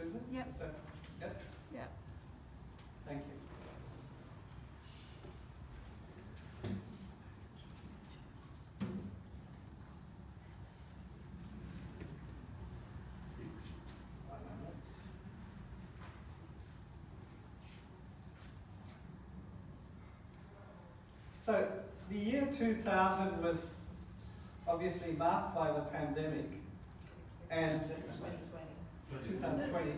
Susan? Yep. Is that, yep, Yeah. thank you. So the year 2000 was obviously marked by the pandemic and 2020.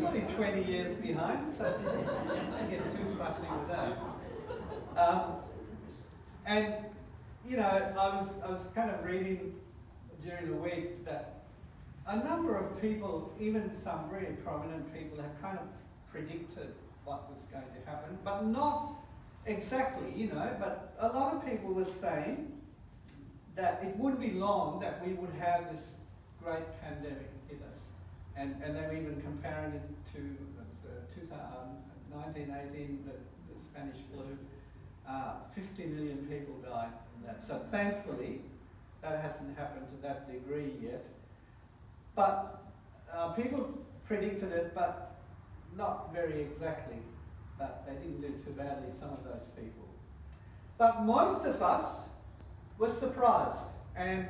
Probably 20 years behind, so don't get too fussy with that. Um, and you know, I was I was kind of reading during the week that a number of people, even some really prominent people, have kind of predicted what was going to happen, but not exactly, you know. But a lot of people were saying that it wouldn't be long that we would have this great pandemic hit us. And, and they were even comparing it to uh, 1918, the, the Spanish flu. Uh, 50 million people died from that. So thankfully, that hasn't happened to that degree yet. But uh, people predicted it, but not very exactly. But they didn't do too badly, some of those people. But most of us were surprised, and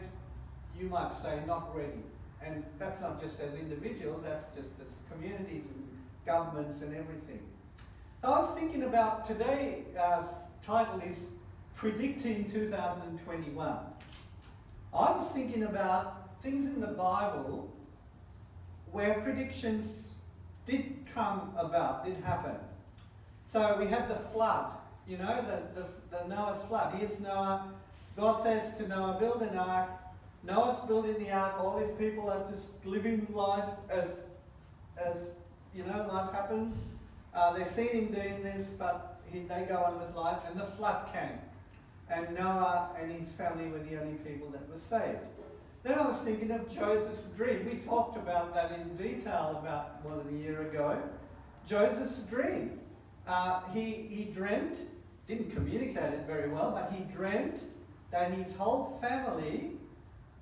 you might say not ready. And that's not just as individuals, that's just as communities and governments and everything. So I was thinking about today, uh, title is Predicting 2021. I was thinking about things in the Bible where predictions did come about, did happen. So we had the flood, you know, the, the, the Noah's flood. Here's Noah. God says to Noah, build an ark. Noah's building the ark. All these people are just living life as, as you know, life happens. Uh, they've seen him doing this, but he, they go on with life. And the flood came. And Noah and his family were the only people that were saved. Then I was thinking of Joseph's dream. We talked about that in detail about more than a year ago. Joseph's dream. Uh, he, he dreamt, didn't communicate it very well, but he dreamt that his whole family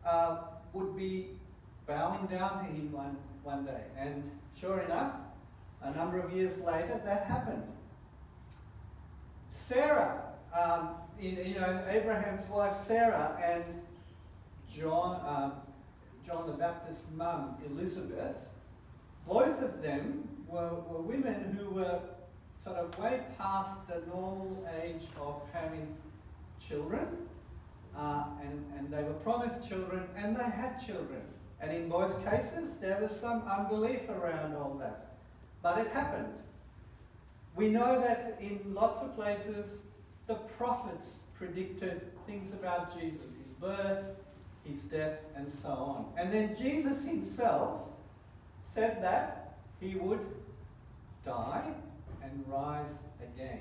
uh, would be bowing down to him one, one day. And sure enough, a number of years later, that happened. Sarah, um, in, you know, Abraham's wife Sarah and John, um, John the Baptist's mum, Elizabeth, both of them were, were women who were sort of way past the normal age of having children. Uh, and, and they were promised children and they had children. And in both cases, there was some unbelief around all that. But it happened. We know that in lots of places, the prophets predicted things about Jesus, his birth, his death, and so on. And then Jesus himself said that he would die and rise again.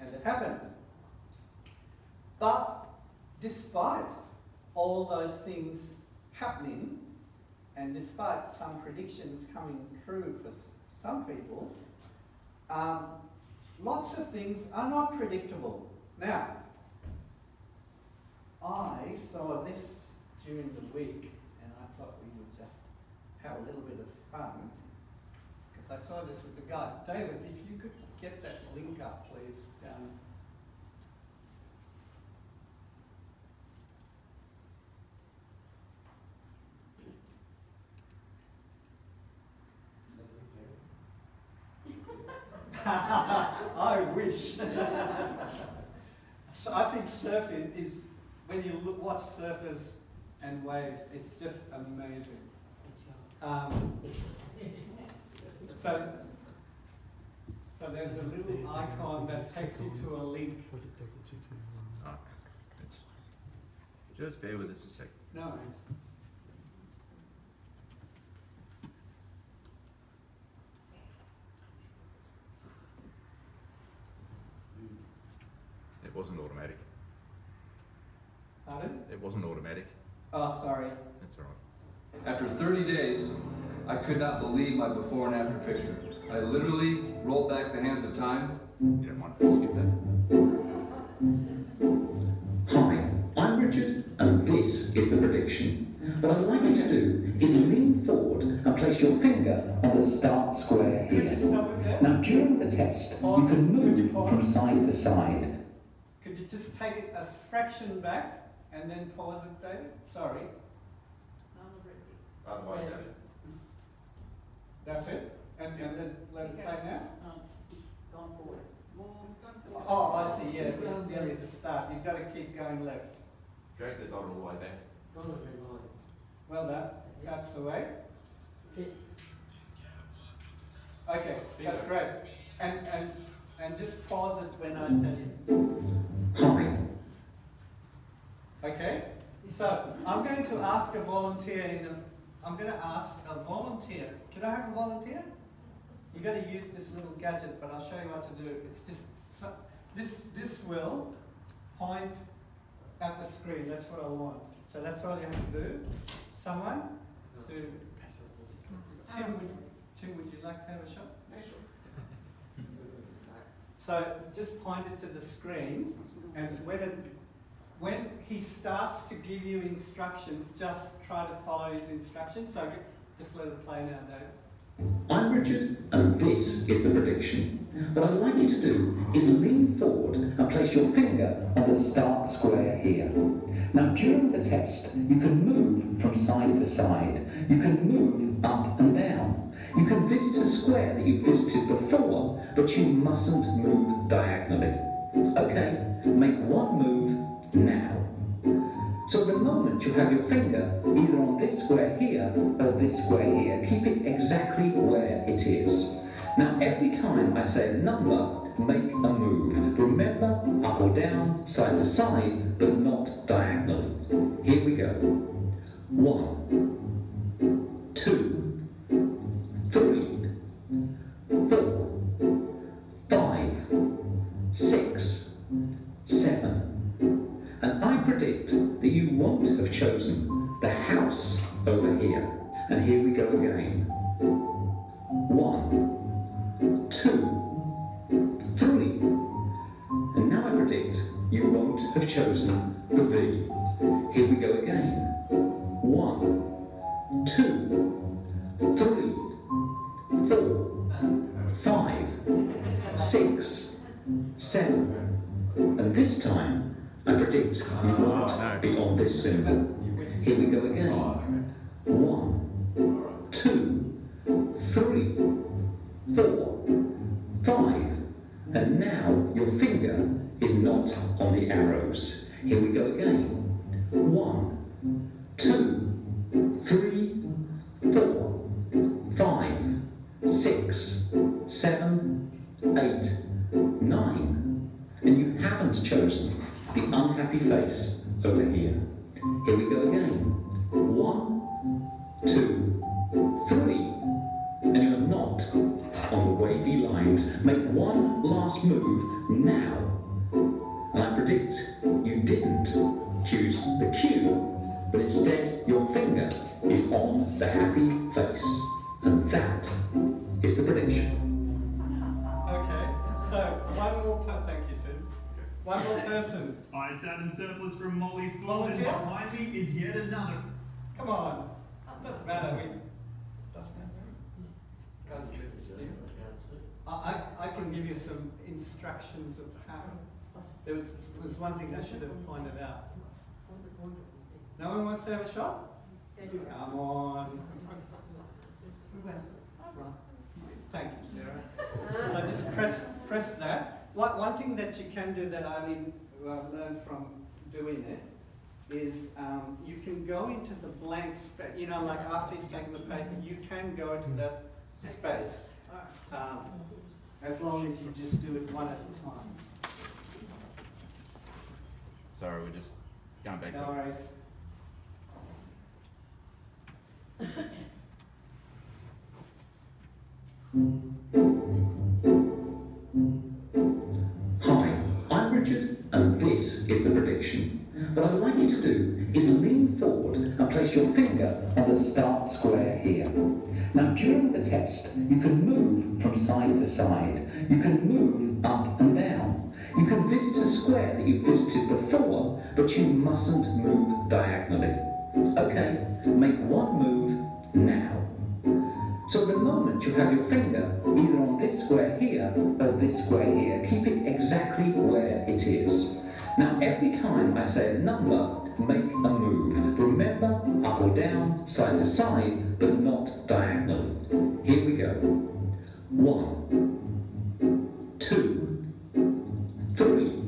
And it happened. But despite all those things happening, and despite some predictions coming true for some people, um, lots of things are not predictable. Now, I saw this during the week, and I thought we would just have a little bit of fun, because I saw this with the guy. David, if you could get that link up, please, down. I wish. so I think surfing is, when you look, watch surfers and waves, it's just amazing. Um, so, so there's a little icon that takes you to a link. Just bear with us a sec. No, It wasn't automatic. Pardon? It wasn't automatic. Oh, sorry. That's all right. After 30 days, I could not believe my before and after picture. I literally rolled back the hands of time. You didn't want to skip that? Hi, I'm Richard, and this is the prediction. What I'd like you to do is lean forward and place your finger on the start square here. Now, during the test, you can move from side to side could you just take it a fraction back and then pause it, David? Sorry. Otherwise, David. That's it? And, and then let it play now? Um, it's gone forward. More, it's gone forward. Oh, I see, yeah, it was nearly at the start. You've got to keep going left. Drag the dot all the way back. Well done. That's the way. Okay. Okay, that's great. And, and, and just pause it when I tell you. Okay? So, I'm going to ask a volunteer in a, I'm going to ask a volunteer. Can I have a volunteer? You've got to use this little gadget, but I'll show you what to do. It's just, so, this, this will point at the screen. That's what I want. So that's all you have to do. Someone to, Tim, would, Tim, would you like to have a shot? So just point it to the screen, and when it, when he starts to give you instructions, just try to follow his instructions. So just let it play now, David. I'm Richard, and this is the prediction. What I'd like you to do is lean forward and place your finger on the start square here. Now, during the test, you can move from side to side. You can move up and down. You can visit a square that you've visited before, but you mustn't move diagonally. Okay, make one move now. So the moment you have your finger either on this square here or this square here, keep it exactly where it is. Now every time I say a number, make a move. Remember, up or down, side to side, but not diagonally. Here we go. One, two, you won't have chosen the V. Here we go again. One, two, three, four, five, six, seven. And this time, I predict you won't be on this symbol. Here we go again. On the arrows. Here we go again. One, two, three, four, five, six, seven, eight, nine. And you haven't chosen the unhappy face over here. Here we go again. One, two, three. And you're not on the wavy lines. Make one last move now. One more person. Hi, it's Adam Surplus from Molly Food, and Volunteer? behind me is yet another. Come on. Doesn't matter. We, doesn't matter. Goes to Steve. I, I, I can give you some instructions of how. There was, was one thing I should have pointed out. No one wants to have a shot? Come on. Right. Thank you, Sarah. I just press, press that. One, one thing that you can do that I only uh, learned from doing it is um, you can go into the blank space, you know, like after he's taken the paper, you can go into that space. Um, as long as you just do it one at a time. Sorry, we're just going back No to worries. Hi, is the prediction. What I'd like you to do is lean forward and place your finger on the start square here. Now, during the test, you can move from side to side. You can move up and down. You can visit a square that you've visited before, but you mustn't move diagonally. Okay, make one move now. So the moment you have your finger either on this square here or this square here, keep it exactly where it is. Now every time I say a number, make a move. Remember, up or down, side to side, but not diagonally. Here we go. One, two, three,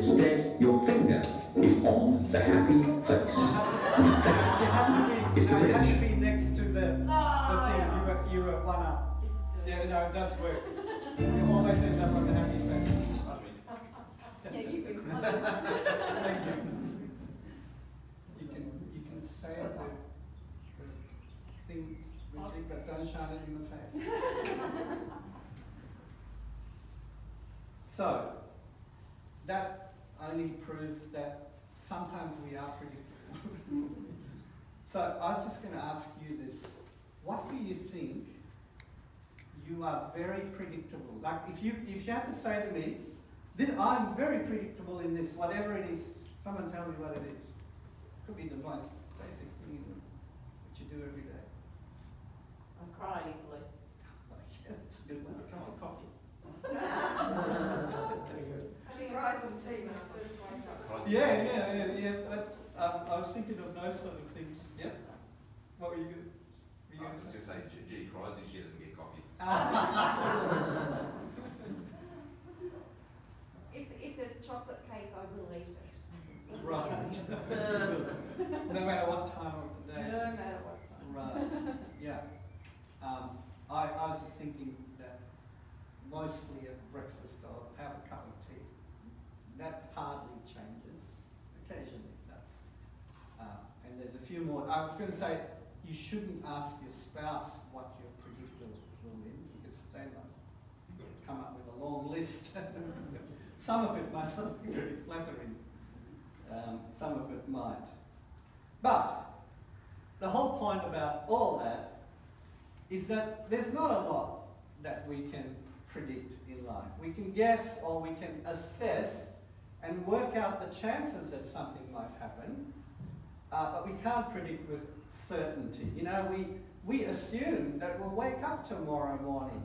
instead your finger is on the happy face. And You have to be, no, you have to be next to the, the thing. You were, you were one up. It's Yeah, doing- no, it does work. You always end up on the happy face. Yeah, you've. Thank you. You can, you can say the, the thing, Richie, but don't shine it in the face. So, that only proves that sometimes we are predictable. so I was just going to ask you this. What do you think you are very predictable? Like if you, if you had to say to me, this, I'm very predictable in this, whatever it is, someone tell me what it is. It Could be the most basic thing in that you do every day. I cry easily. It's a good one. I drink coffee. She cries on tea when I first wake up. Yeah, yeah, yeah, yeah. But, um, I was thinking of those sort of things. Yep. What were you going were you I was say? just saying, G, G cries if she doesn't get coffee. If, if there's chocolate cake, I will eat it. right. no matter what time of the day. No matter what time. Right. Yeah. Um, I, I was just thinking that mostly at breakfast I'll have a cup of tea. That hardly changes. Occasionally does. Uh, and there's a few more. I was going to say you shouldn't ask your spouse what your predictor will win because they might come up with a long list. some of it might not be very flattering. Um, some of it might. But the whole point about all that is that there's not a lot that we can predict in life. We can guess or we can assess and work out the chances that something might happen, uh, but we can't predict with certainty. You know, we, we assume that we'll wake up tomorrow morning,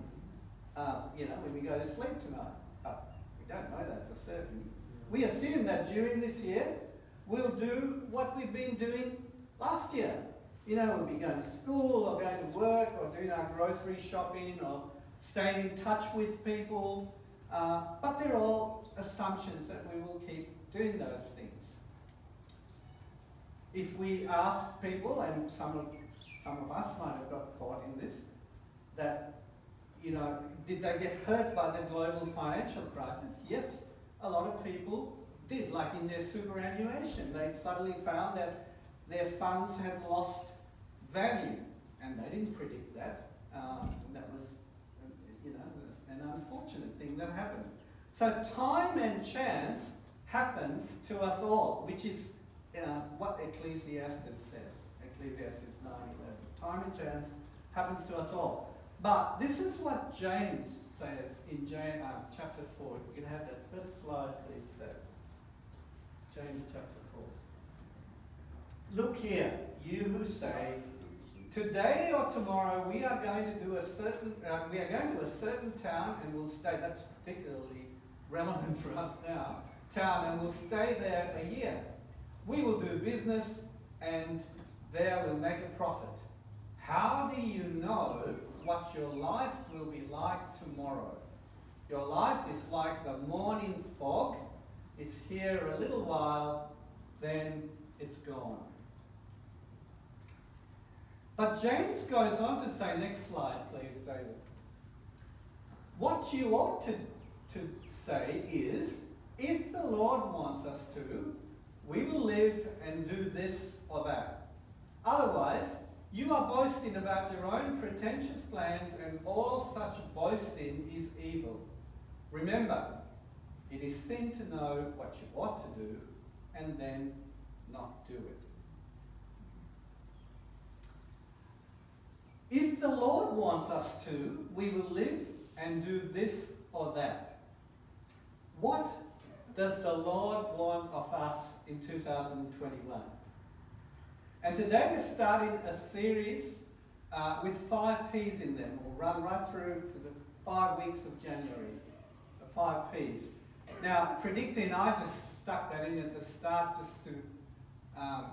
uh, you know, when we go to sleep tonight, but we don't know that for certain. We assume that during this year we'll do what we've been doing last year. You know, we'll be going to school or going to work or doing our grocery shopping or staying in touch with people. Uh, but they're all assumptions that we will keep doing those things. If we ask people, and some of, some of us might have got caught in this, that, you know, did they get hurt by the global financial crisis? Yes, a lot of people did, like in their superannuation. They suddenly found that their funds had lost value, and they didn't predict that. Um, that was, unfortunate thing that happened. So time and chance happens to us all, which is uh, what Ecclesiastes says. Ecclesiastes 9:11. Time and chance happens to us all. But this is what James says in James, uh, chapter 4. We can have that first slide, please, Dave. James chapter 4. Look here, you who say, Today or tomorrow we are going to do a certain, uh, we are going to a certain town and we'll stay. That's particularly relevant for us now. Town and we'll stay there a year. We will do business and there we'll make a profit. How do you know what your life will be like tomorrow? Your life is like the morning fog. It's here a little while, then it's gone. But James goes on to say, next slide, please, David. What you ought to, to say is, if the Lord wants us to, we will live and do this or that. Otherwise, you are boasting about your own pretentious plans, and all such boasting is evil. Remember, it is sin to know what you ought to do and then not do it. If the Lord wants us to, we will live and do this or that. What does the Lord want of us in 2021? And today we're starting a series uh, with five P's in them. We'll run right through to the five weeks of January, the five P's. Now, predicting, I just stuck that in at the start just to, um,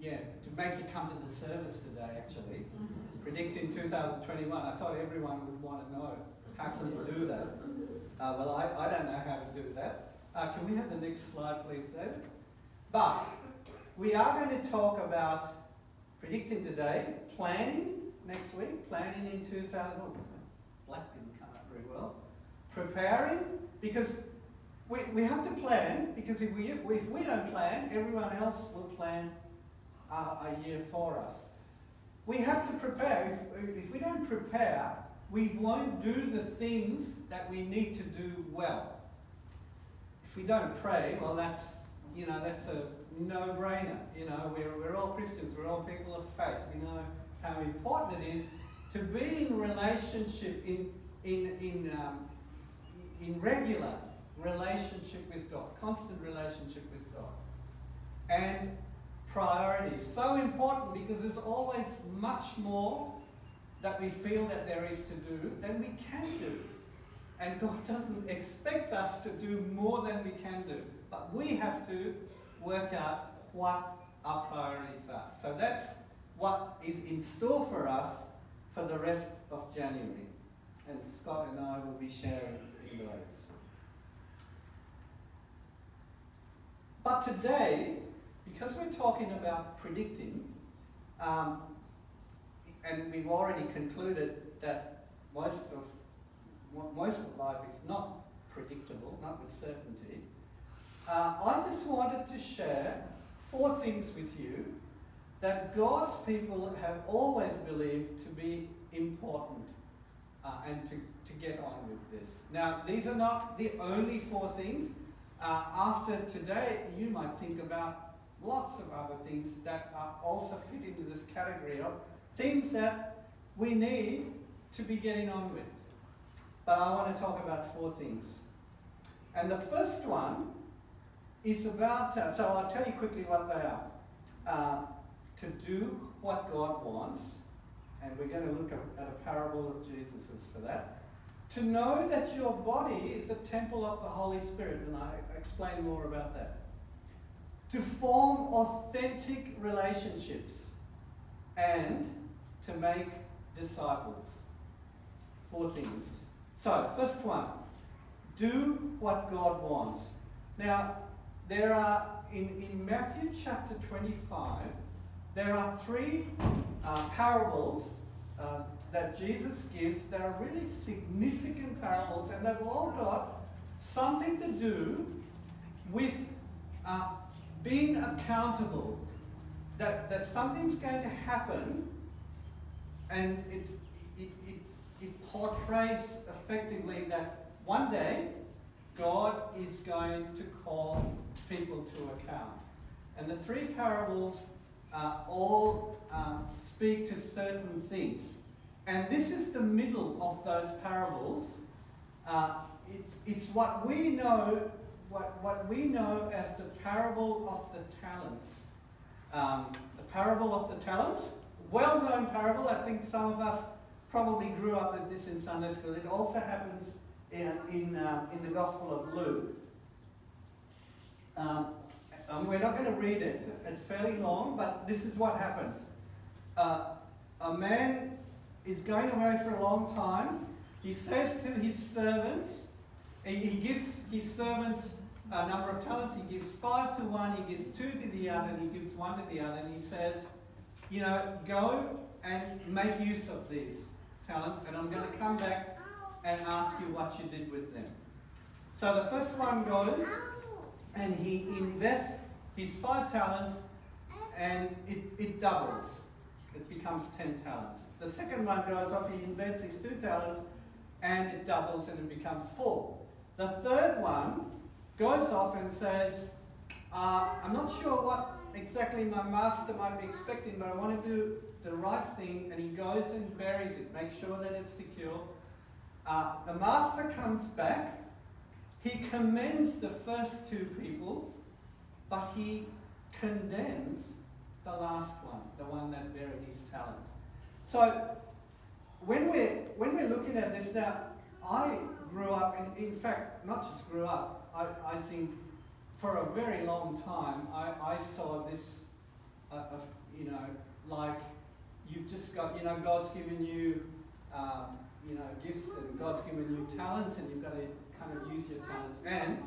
yeah, to make you come to the service today, actually. Predicting 2021, I thought everyone would want to know how can you do that? Uh, well, I, I don't know how to do that. Uh, can we have the next slide, please, David? But we are going to talk about predicting today, planning next week, planning in 2000. Oh, black didn't come up very well. Preparing, because we, we have to plan, because if we, if we don't plan, everyone else will plan uh, a year for us. We have to prepare. If, if we don't prepare, we won't do the things that we need to do well. If we don't pray, well, that's, you know, that's a no-brainer. You know, we're, we're all Christians, we're all people of faith. We know how important it is to be in relationship, in, in, in, um, in regular relationship with God, constant relationship with God. And priorities. So important because there's always much more that we feel that there is to do than we can do. And God doesn't expect us to do more than we can do. But we have to work out what our priorities are. So that's what is in store for us for the rest of January. And Scott and I will be sharing in those. But today, because we're talking about predicting, um, and we've already concluded that most of most of life is not predictable, not with certainty. Uh, I just wanted to share four things with you that God's people have always believed to be important uh, and to, to get on with this. Now, these are not the only four things. Uh, after today, you might think about lots of other things that are also fit into this category of things that we need to be getting on with. But I want to talk about four things. And the first one is about, uh, so I'll tell you quickly what they are. Uh, to do what God wants, and we're going to look at, a parable of Jesus's for that. To know that your body is a temple of the Holy Spirit, and I explain more about that. To form authentic relationships and to make disciples. Four things. So, first one, do what God wants. Now, there are, in, in Matthew chapter 25, there are three uh, parables uh, that Jesus gives that are really significant parables, and they've all got something to do with uh, being accountable. That, that something's going to happen, and it's, it, it, it portrays effectively that one day God is going to call people to account. And the three parables uh, all um, speak to certain things. And this is the middle of those parables Uh, it's, it's what we know, what, what we know as the parable of the talents. Um, the parable of the talents, well-known parable. I think some of us probably grew up with this in Sunday school. It also happens in, in, um, in the Gospel of Luke. Um, we're not going to read it. It's fairly long, but this is what happens. Uh, a man is going away for a long time. He says to his servants, he gives his servants a number of talents. He gives five to one, he gives two to the other, and he gives one to the other. And he says, you know, go and make use of these talents, and I'm going to come back and ask you what you did with them. So the first one goes, and he invests his five talents, and it, it doubles. It becomes ten talents. The second one goes off, he invests his two talents, and it doubles and it becomes four. The third one goes off and says, uh, I'm not sure what exactly my master might be expecting, but I want to do the right thing. And he goes and buries it, makes sure that it's secure. Uh, the master comes back. He commends the first two people, but he condemns the last one, the one that buried his talent. So when we're, when we're looking at this now, I grew up, and in fact, not just grew up, I, I think for a very long time, I, I saw this, uh, uh, you know, like you've just got, you know, God's given you, um, you know, gifts and God's given you talents and you've got to kind of use your talents. And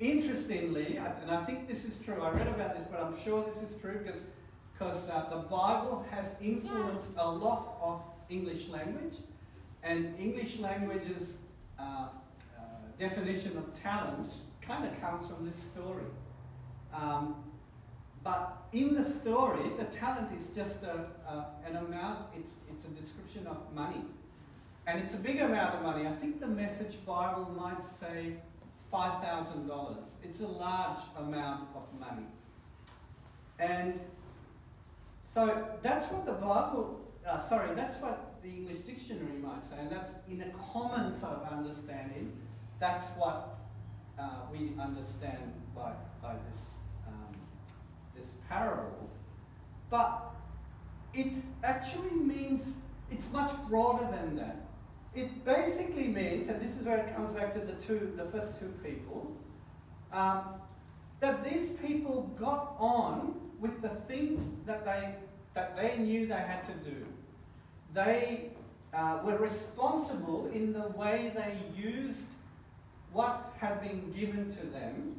interestingly, and I think this is true, I read about this, but I'm sure this is true because because uh, the Bible has influenced a lot of English language, and English language's uh, uh, definition of talents kind of comes from this story. Um, but in the story, the talent is just a, a, an amount, it's, it's a description of money. And it's a big amount of money. I think the Message Bible might say $5,000. It's a large amount of money. And so that's what the Bible, uh, sorry, that's what the English dictionary might say, and that's in a common sort of understanding. That's what uh, we understand by, by this, um, this parable. But it actually means it's much broader than that. It basically means, and this is where it comes back to the two, the first two people, um, that these people got on with the things that they, that they knew they had to do. They uh, were responsible in the way they used what had been given to them.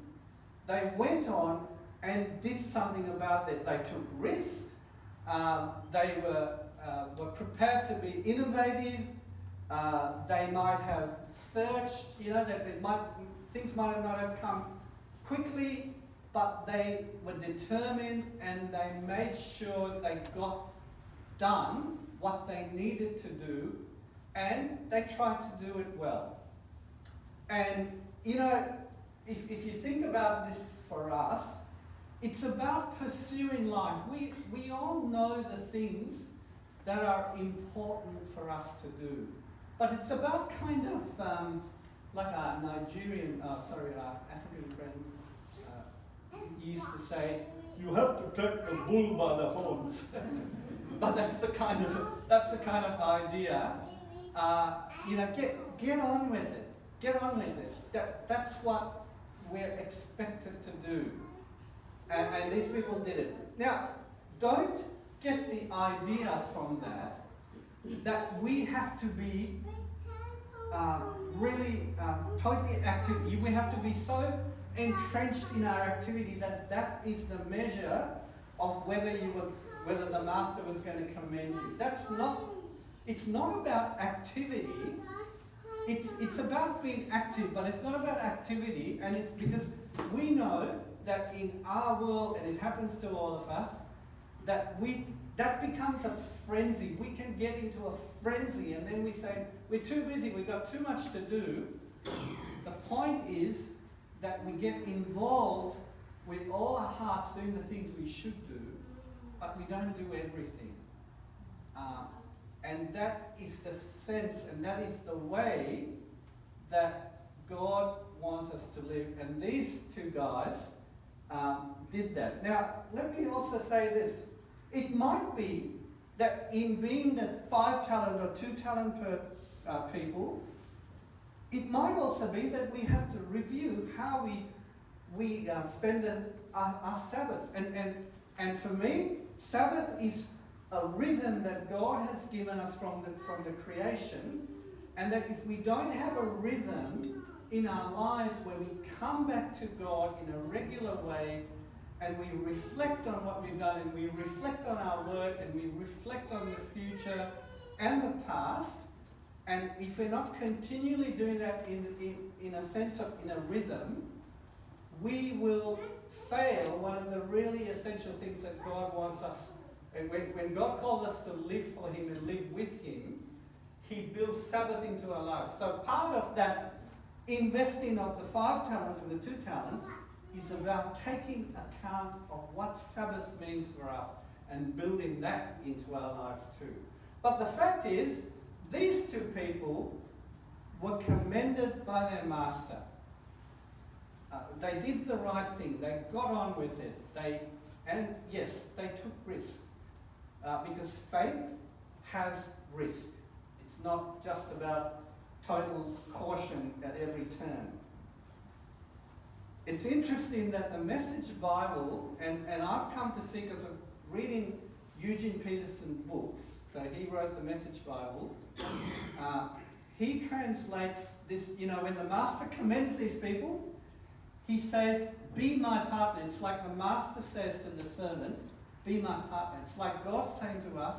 They went on and did something about it. They took risks. Um, they were, uh, were prepared to be innovative. Uh, they might have searched, you know, that it might, things might not have come quickly, but they were determined and they made sure they got done what they needed to do and they tried to do it well. And, you know, if, if you think about this for us, it's about pursuing life. We, we all know the things that are important for us to do. But it's about kind of um, like a Nigerian, uh, sorry, uh, African friend uh, used to say, you have to take the bull by the horns. but that's the kind of that's the kind of idea. Uh, you know, get get on with it. Get on with it. That that's what we're expected to do. And, and these people did it. Now, don't get the idea from that that we have to be um, really um, totally active. We have to be so entrenched in our activity that that is the measure of whether you were, whether the master was going to commend you. That's not. It's not about activity. It's it's about being active, but it's not about activity, and it's because we know that in our world, and it happens to all of us, that we that becomes a frenzy. We can get into a frenzy, and then we say, we're too busy, we've got too much to do. The point is that we get involved with all our hearts doing the things we should do, but we don't do everything. Um, and that is the sense, and that is the way that God wants us to live. And these two guys um, did that. Now, let me also say this. It might be that in being the five talent or two talent per uh, people, it might also be that we have to review how we we uh, spend our, our Sabbath. And, and, and for me, Sabbath is a rhythm that God has given us from the, from the creation. And that if we don't have a rhythm in our lives where we come back to God in a regular way and we reflect on what we've done and we reflect on our work and we reflect on the future and the past, and if we're not continually doing that in, in, in a sense of in a rhythm, we will fail one of the really essential things that God wants us. And when, when God calls us to live for Him and live with Him, He builds Sabbath into our lives. So part of that investing of the five talents and the two talents is about taking account of what Sabbath means for us and building that into our lives too. But the fact is, these two people were commended by their master. Uh, they did the right thing. They got on with it. They, and yes, they took risk uh, because faith has risk. It's not just about total caution at every turn. It's interesting that the Message Bible, and, and I've come to see because of reading Eugene Peterson books, so he wrote the Message Bible. Uh, he translates this, you know, when the master commends these people, he says, Be my partner. It's like the master says to the servant, Be my partner. It's like God saying to us,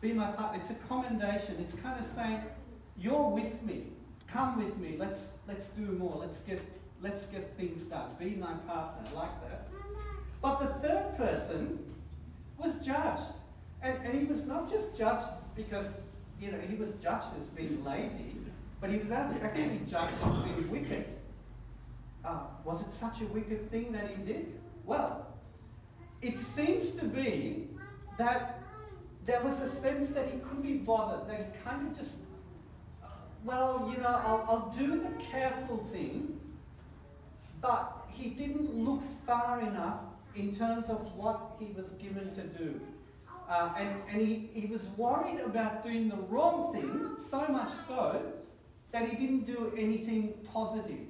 Be my partner. It's a commendation. It's kind of saying, You're with me. Come with me. Let's let's do more. Let's get let's get things done. Be my partner. like that. But the third person was judged. And, and he was not just judged because you know he was judged as being lazy, but he was actually judged as being wicked. Uh, was it such a wicked thing that he did? Well, it seems to be that there was a sense that he couldn't be bothered, that he kind of just, uh, well, you know, I'll, I'll do the careful thing, but he didn't look far enough in terms of what he was given to do. Uh, and and he, he was worried about doing the wrong thing, so much so that he didn't do anything positive.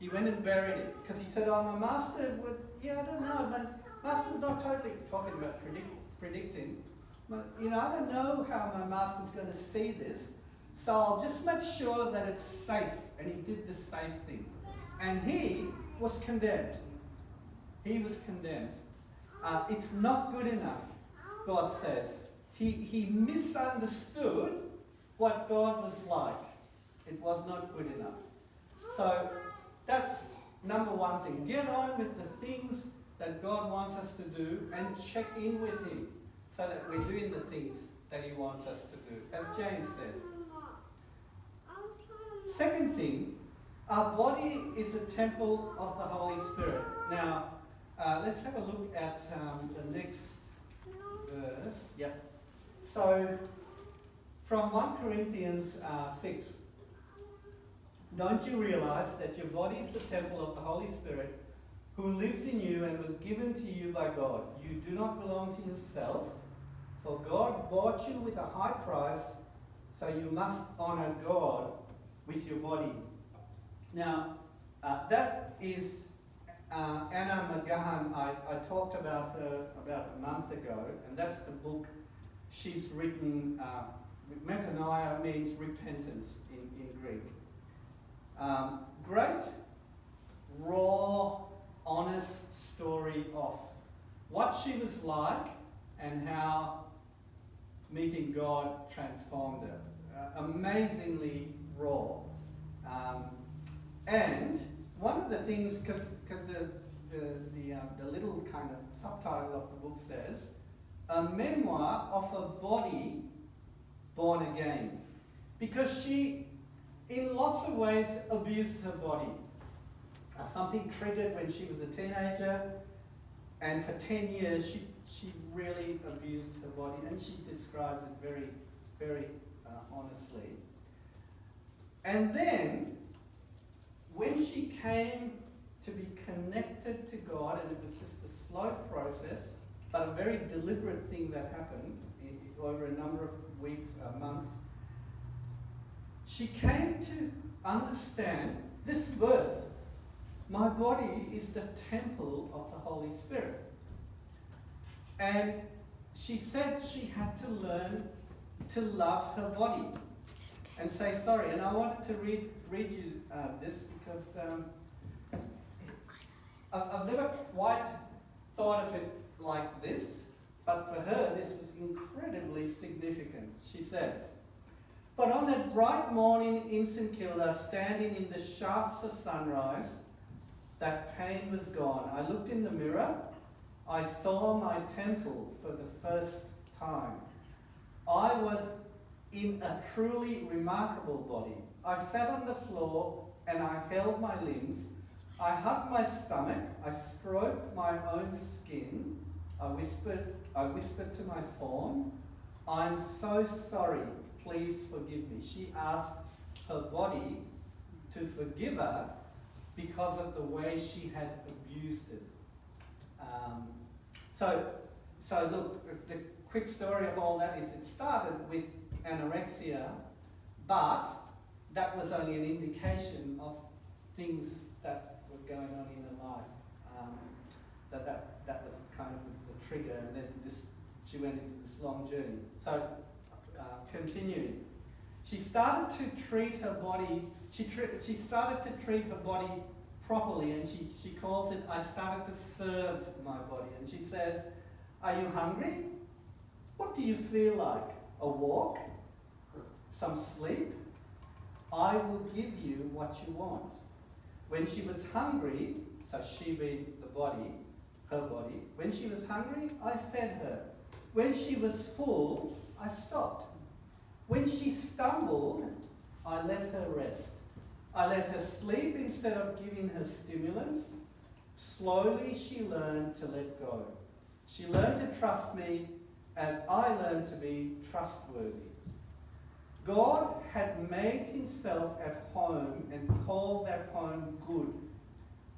He went and buried it because he said, Oh, my master would, yeah, I don't know, but master's not totally talking about predict, predicting. But, you know, I don't know how my master's going to see this, so I'll just make sure that it's safe. And he did the safe thing. And he was condemned. He was condemned. Uh, it's not good enough, God says. He, he misunderstood what God was like. It was not good enough. So that's number one thing. Get on with the things that God wants us to do and check in with Him so that we're doing the things that He wants us to do, as James said. Second thing, our body is a temple of the Holy Spirit. Now, uh, let's have a look at um, the next verse. Yep. So, from 1 Corinthians uh, 6, don't you realize that your body is the temple of the Holy Spirit who lives in you and was given to you by God? You do not belong to yourself, for God bought you with a high price, so you must honor God with your body. Now, uh, that is uh, Anna McGahan. I, I talked about her about a month ago, and that's the book she's written. Uh, metanoia means repentance in, in Greek. Um, great, raw, honest story of what she was like and how meeting God transformed her. Uh, amazingly raw. Um, and one of the things, because the, the, the, uh, the little kind of subtitle of the book says, a memoir of a body born again. Because she in lots of ways abused her body. Uh, something triggered when she was a teenager, and for 10 years she, she really abused her body, and she describes it very, very uh, honestly. And then when she came to be connected to God, and it was just a slow process, but a very deliberate thing that happened over a number of weeks, uh, months, she came to understand this verse My body is the temple of the Holy Spirit. And she said she had to learn to love her body and say sorry. And I wanted to read, read you uh, this because um, I've, never quite thought of it like this, but for her, this was incredibly significant. She says, But on that bright morning in St Kilda, standing in the shafts of sunrise, that pain was gone. I looked in the mirror. I saw my temple for the first time. I was in a truly remarkable body. I sat on the floor and I held my limbs. I hugged my stomach. I stroked my own skin. I whispered, I whispered to my fawn, I'm so sorry. Please forgive me. She asked her body to forgive her because of the way she had abused it. Um, so, so look, the quick story of all that is it started with anorexia, but that was only an indication of things that were going on in her life. Um, that, that that was kind of the, the trigger, and then this she went into this long journey. So, uh, continuing, she started to treat her body. She she started to treat her body properly, and she she calls it. I started to serve my body, and she says, "Are you hungry? What do you feel like? A walk? Some sleep? I will give you what you want." When she was hungry, so she being the body, her body, when she was hungry, I fed her. When she was full, I stopped. When she stumbled, I let her rest. I let her sleep instead of giving her stimulants. Slowly she learned to let go. She learned to trust me as I learned to be trustworthy. God had made himself at home and called that home good.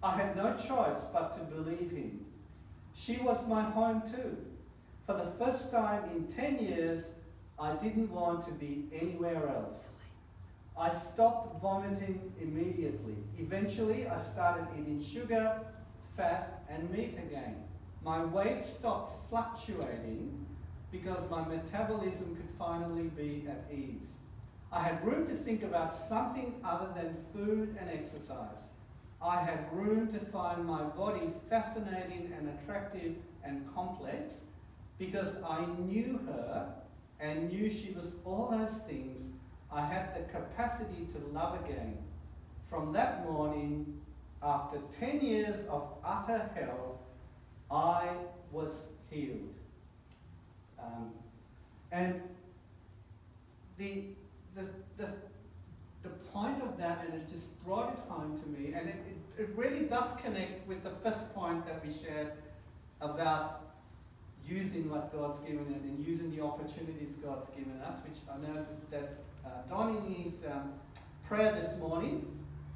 I had no choice but to believe him. She was my home too. For the first time in 10 years, I didn't want to be anywhere else. I stopped vomiting immediately. Eventually, I started eating sugar, fat, and meat again. My weight stopped fluctuating because my metabolism could finally be at ease. I had room to think about something other than food and exercise. I had room to find my body fascinating and attractive and complex because I knew her and knew she was all those things. I had the capacity to love again. From that morning, after 10 years of utter hell, I was healed. Um, and the, the, the, the point of that, and it just brought it home to me, and it, it, it really does connect with the first point that we shared about using what God's given us and using the opportunities God's given us, which I know that uh, Don in his um, prayer this morning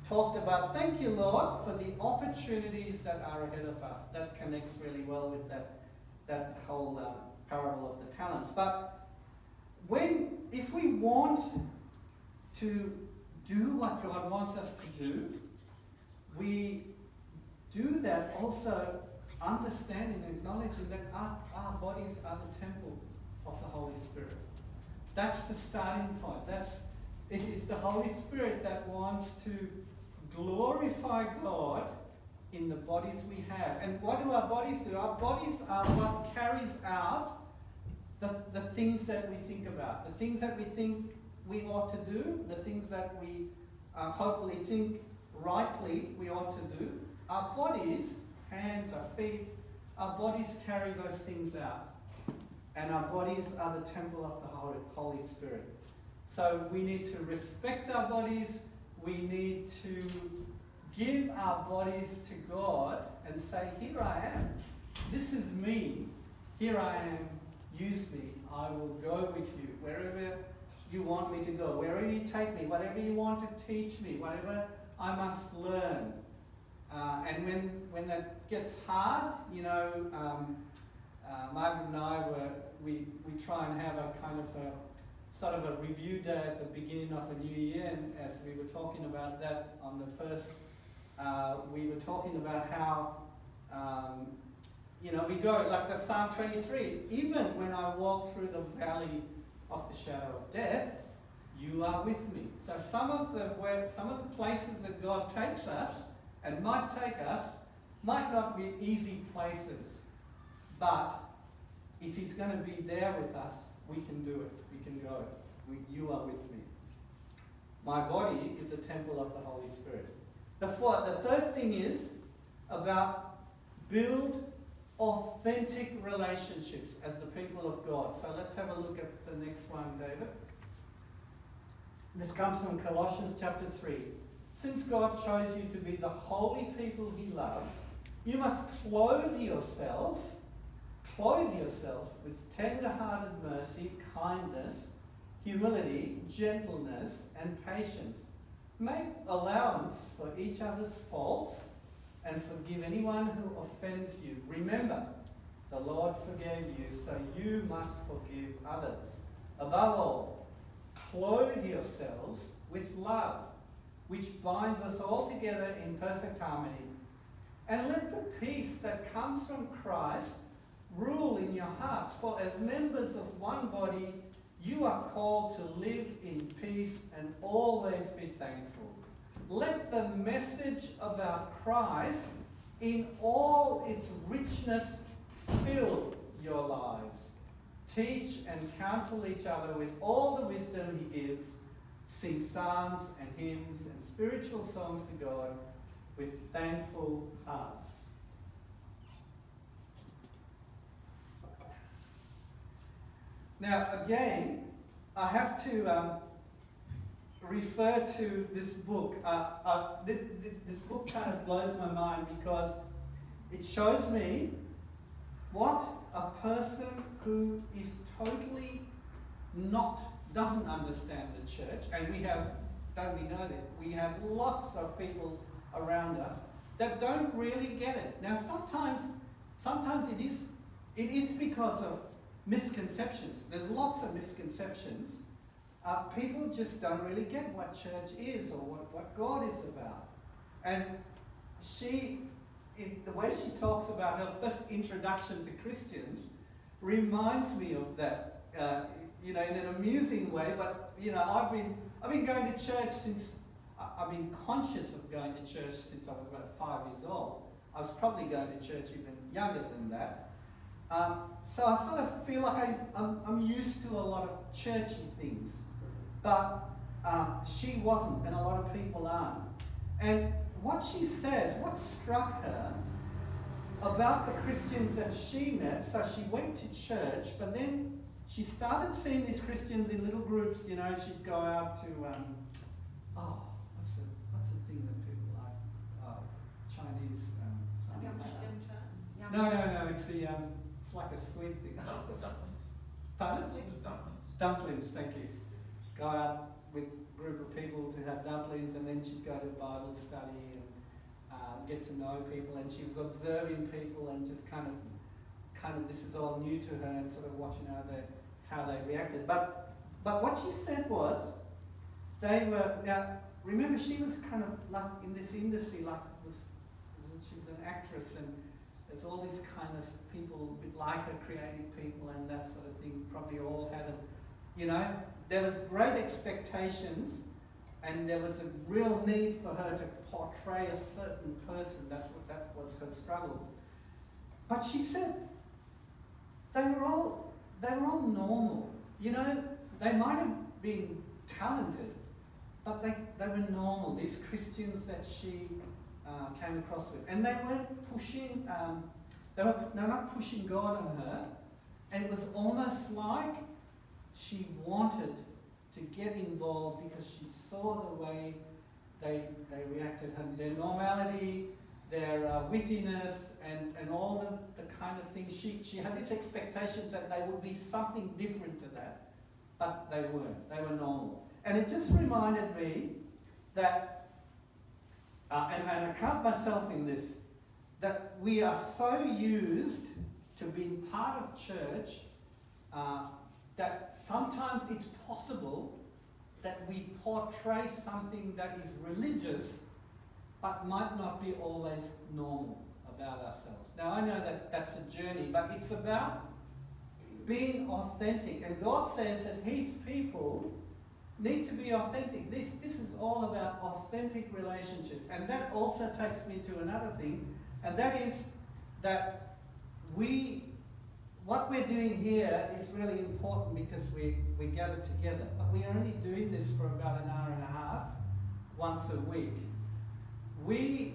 talked about, thank you, Lord, for the opportunities that are ahead of us. That connects really well with that, that whole uh, parable of the talents. But when, if we want to do what God wants us to do, we do that also understanding and acknowledging that our, our bodies are the temple of the Holy Spirit. That's the starting point. That's it is the Holy Spirit that wants to glorify God in the bodies we have. And what do our bodies do? Our bodies are what carries out the, the things that we think about, the things that we think we ought to do, the things that we uh, hopefully think rightly we ought to do. Our bodies, hands, our feet, our bodies carry those things out. And our bodies are the temple of the Holy, Holy Spirit. So we need to respect our bodies. We need to give our bodies to God and say, Here I am. This is me. Here I am. Use me. I will go with you wherever you want me to go, wherever you take me, whatever you want to teach me, whatever I must learn. Uh, and when, when that gets hard, you know, um, uh, Margaret and I were, we, we try and have a kind of a sort of a review day at the beginning of a new year. And as we were talking about that on the first, uh, we were talking about how, um, you know, we go like the Psalm 23. Even when I walk through the valley of the shadow of death, you are with me. So some of the where, some of the places that God takes us and might take us might not be easy places, but if He's going to be there with us, we can do it. We can go. We, you are with me. My body is a temple of the Holy Spirit. The, fourth, the third thing is about build authentic relationships as the people of God. So let's have a look at the next one, David. This comes from Colossians chapter 3. Since God chose you to be the holy people he loves, you must clothe yourself, clothe yourself with tender-hearted mercy, kindness, humility, gentleness, and patience. Make allowance for each other's faults and forgive anyone who offends you. Remember, the Lord forgave you, so you must forgive others. Above all, clothe yourselves with love, which binds us all together in perfect harmony. And let the peace that comes from Christ rule in your hearts, for as members of one body, you are called to live in peace and always be thankful. Let the message about Christ in all its richness fill your lives. Teach and counsel each other with all the wisdom he gives. Sing psalms and hymns and spiritual songs to God with thankful hearts. Now, again, I have to um, refer to this book. Uh, uh, this, this book kind of blows my mind because it shows me what a person who is totally not, doesn't understand the church, and we have, don't we know that? We have lots of people around us that don't really get it. Now, sometimes, sometimes it is, it is because of misconceptions. There's lots of misconceptions. Uh, people just don't really get what church is or what, what God is about. And she, the way she talks about her first introduction to Christians, reminds me of that, uh, you know, in an amusing way. But, you know, I've been, I've been going to church since, I've been conscious of going to church since I was about five years old. I was probably going to church even younger than that. Um, so I sort of feel like I, I'm, I'm, used to a lot of churchy things. But um, she wasn't, and a lot of people aren't. And what she says, what struck her about the Christians that she met, so she went to church, but then she started seeing these Christians in little groups. You know, she'd go out to, um, oh, what's the, what's the thing that people like? Oh, Chinese. Um, no, no, no, it's the, um, it's like a sweet thing. Dumplings. Pardon? Dumplings. Dumplings, thank you. Go out with a group of people to have dumplings, and then she'd go to Bible study and uh, get to know people. And she was observing people and just kind of, kind of, this is all new to her, and sort of watching how they, how they reacted. But, but what she said was, they were now. Remember, she was kind of like in this industry, like she was an actress, and there's all these kind of people, a bit like her, creative people, and that sort of thing. Probably all had a, you know, there was great expectations and there was a real need for her to portray a certain person. That's what that was her struggle. But she said they were all they were all normal. You know, they might have been talented, but they, they were normal. These Christians that she uh, came across with, and they weren't pushing. Um, they were they were not pushing God on her, and it was almost like she wanted to get involved because she saw the way they, they reacted, and their normality, their uh, wittiness, and, and all the, the kind of things. She, she had these expectations that they would be something different to that, but they weren't. They were normal. And it just reminded me that uh, and, and I count myself in this, that we are so used to being part of church uh, that sometimes it's possible that we portray something that is religious but might not be always normal about ourselves. Now, I know that that's a journey, but it's about being authentic. And God says that His people need to be authentic. This, this is all about authentic relationships. And that also takes me to another thing, and that is that we, what we're doing here is really important because we, we gather together. But we are only doing this for about an hour and a half, once a week. We,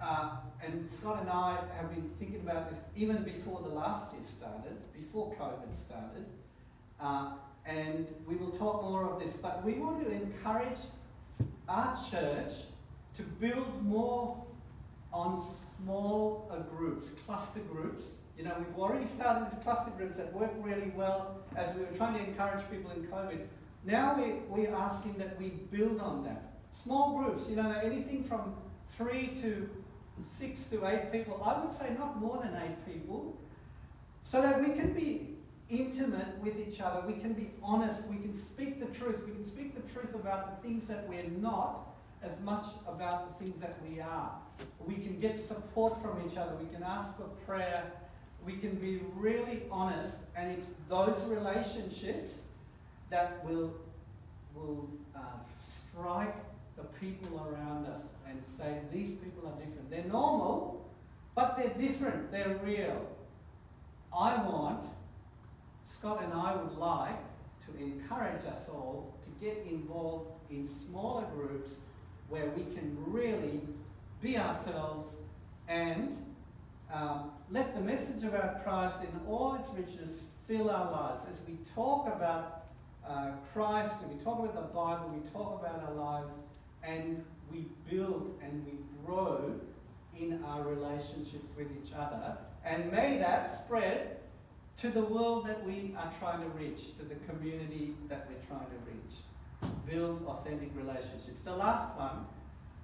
uh, and Scott and I have been thinking about this even before the last year started, before COVID started. Uh, and we will talk more of this, but we want to encourage our church to build more on small uh, groups, cluster groups. You know, we've already started these cluster groups that work really well as we were trying to encourage people in COVID. Now we, we're asking that we build on that. Small groups, you know, anything from three to six to eight people. I would say not more than eight people, so that we can be intimate with each other. We can be honest. We can speak the truth. We can speak the truth about the things that we're not as much about the things that we are. We can get support from each other. We can ask for prayer. We can be really honest, and it's those relationships that will will uh, strike the people around us and say these people are different. They're normal, but they're different. They're real. I want Scott and I would like to encourage us all to get involved in smaller groups where we can really be ourselves and um, let the message about Christ in all its richness fill our lives. As we talk about uh, Christ, and we talk about the Bible, we talk about our lives, and we build and we grow in our relationships with each other. And may that spread to the world that we are trying to reach, to the community that we're trying to reach. Build authentic relationships. The last one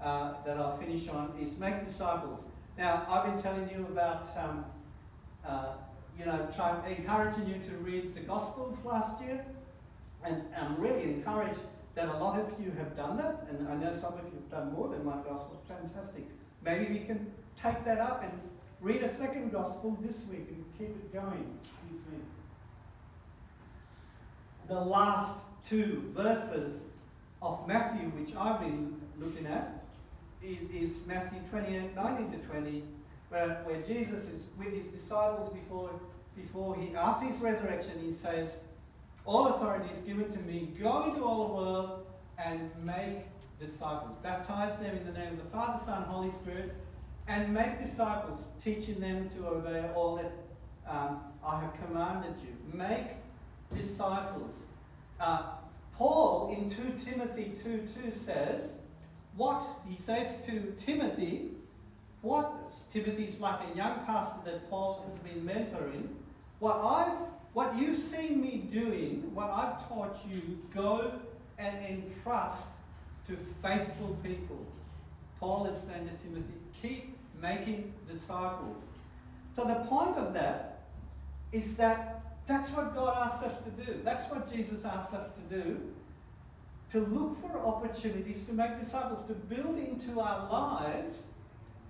uh, that I'll finish on is make disciples. Now, I've been telling you about, um, uh, you know, encouraging you to read the Gospels last year, and I'm really encouraged that a lot of you have done that, and I know some of you have done more than one Gospel. Fantastic. Maybe we can take that up and read a second Gospel this week and keep it going. Excuse me. The last two verses of Matthew, which I've been looking at, is Matthew 28, 19 to 20, where, where Jesus is with his disciples before, before he, after his resurrection, he says, All authority is given to me. Go into all the world and make disciples. Baptize them in the name of the Father, Son, Holy Spirit, and make disciples, teaching them to obey all that um, I have commanded you. Make disciples. Uh, Paul in 2 Timothy 2 2 says, what he says to Timothy, what Timothy's like a young pastor that Paul has been mentoring, what I've what you've seen me doing, what I've taught you, go and entrust to faithful people. Paul is saying to Timothy, keep making disciples. So the point of that is that that's what God asks us to do. That's what Jesus asks us to do. To look for opportunities to make disciples, to build into our lives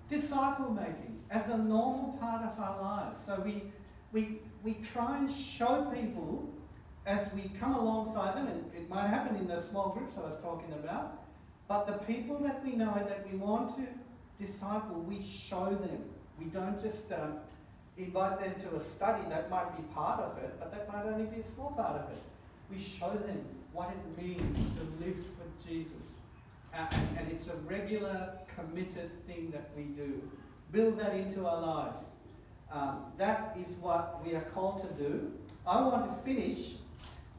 disciple making as a normal part of our lives. So we, we, we try and show people as we come alongside them, and it might happen in those small groups I was talking about, but the people that we know and that we want to disciple, we show them. We don't just um, invite them to a study, that might be part of it, but that might only be a small part of it. We show them what it means to live for Jesus. Uh, and, it's a regular, committed thing that we do. Build that into our lives. Um, that is what we are called to do. I want to finish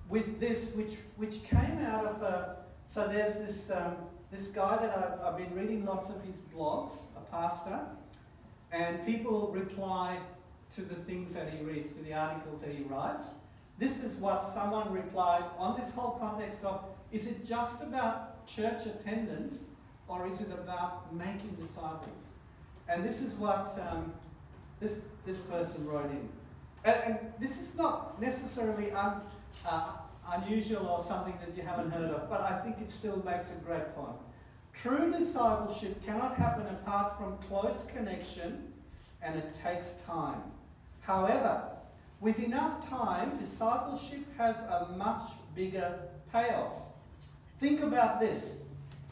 with this, which, which came out of a. So there's this, um, this guy that I've, I've been reading lots of his blogs, a pastor, and people reply to the things that he reads, to the articles that he writes. This is what someone replied on this whole context of is it just about church attendance or is it about making disciples? And this is what um, this, this person wrote in. And, and this is not necessarily un, uh, unusual or something that you haven't heard of, but I think it still makes a great point. True discipleship cannot happen apart from close connection and it takes time. However, with enough time, discipleship has a much bigger payoff. Think about this.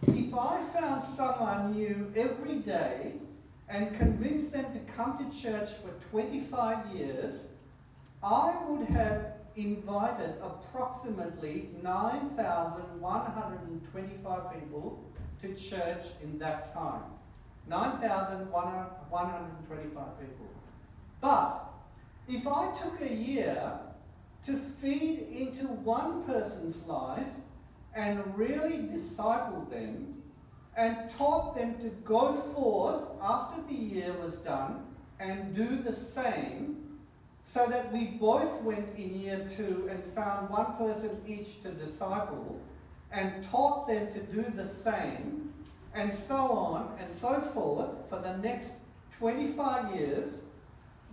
If I found someone new every day and convinced them to come to church for 25 years, I would have invited approximately 9,125 people to church in that time. 9,125 people. But if I took a year to feed into one person's life and really disciple them and taught them to go forth after the year was done and do the same, so that we both went in year two and found one person each to disciple and taught them to do the same, and so on and so forth for the next 25 years,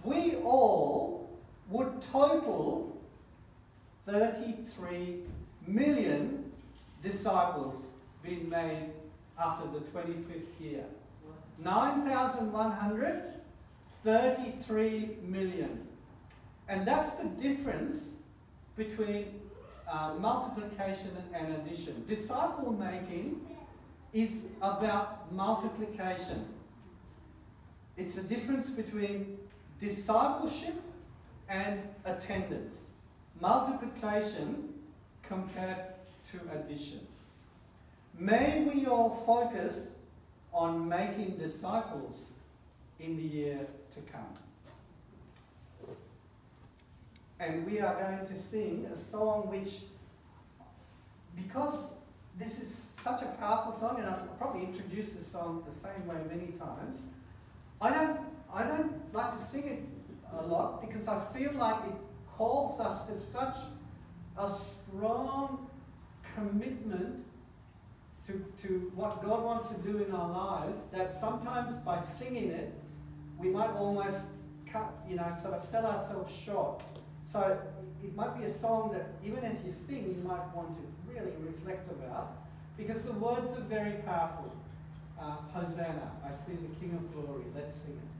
we all would total 33 million disciples being made after the 25th year. 9,100, 33 million. And that's the difference between uh, multiplication and addition. Disciple making is about multiplication. It's a difference between discipleship and attendance. Multiplication compared to addition. May we all focus on making disciples in the year to come. And we are going to sing a song which, because this is such a powerful song, and I've probably introduced this song the same way many times, I don't, I don't like to sing it a lot because I feel like it calls us to such a strong commitment to, to what God wants to do in our lives that sometimes by singing it, we might almost cut, you know, sort of sell ourselves short. So it might be a song that even as you sing, you might want to really reflect about because the words are very powerful. Uh, Hosanna, I see the King of Glory. Let's sing it.